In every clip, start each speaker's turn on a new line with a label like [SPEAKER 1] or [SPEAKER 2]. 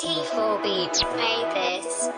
[SPEAKER 1] T4 Beat made this.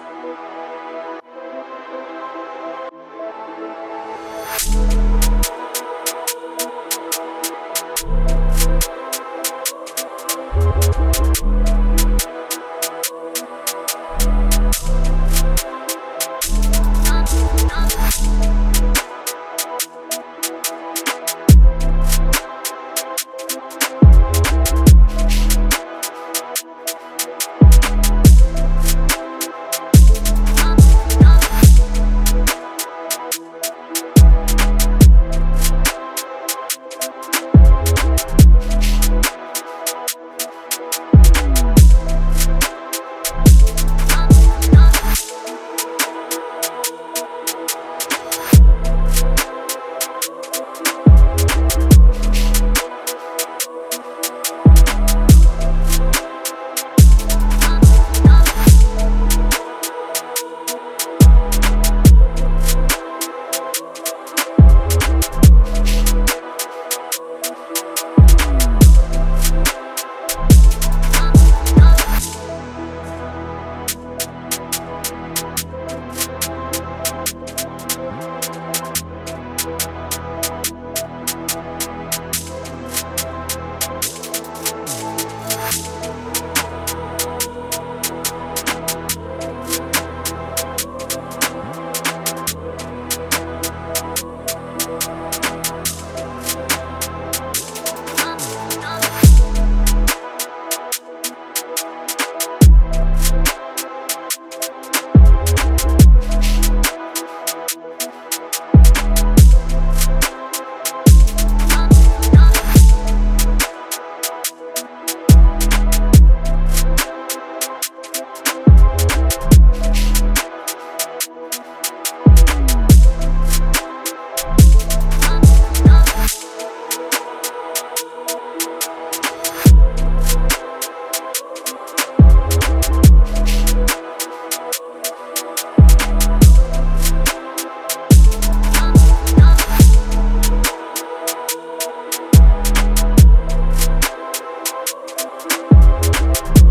[SPEAKER 1] T4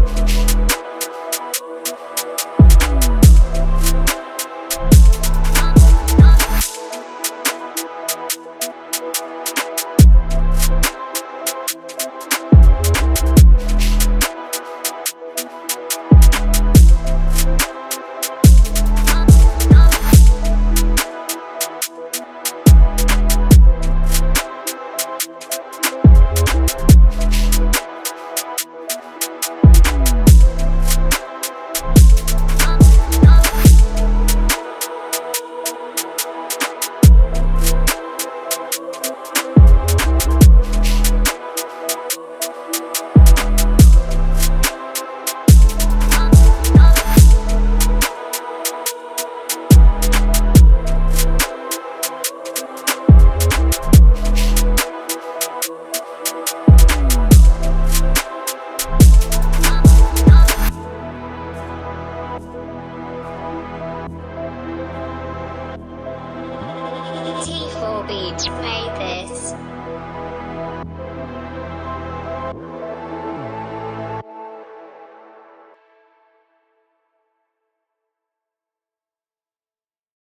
[SPEAKER 1] Beat made this.